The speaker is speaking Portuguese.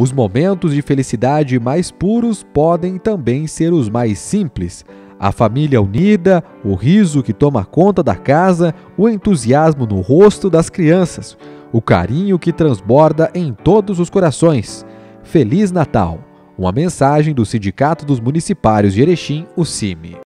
Os momentos de felicidade mais puros podem também ser os mais simples. A família unida, o riso que toma conta da casa, o entusiasmo no rosto das crianças, o carinho que transborda em todos os corações. Feliz Natal! Uma mensagem do Sindicato dos Municipários de Erechim, o CIMI.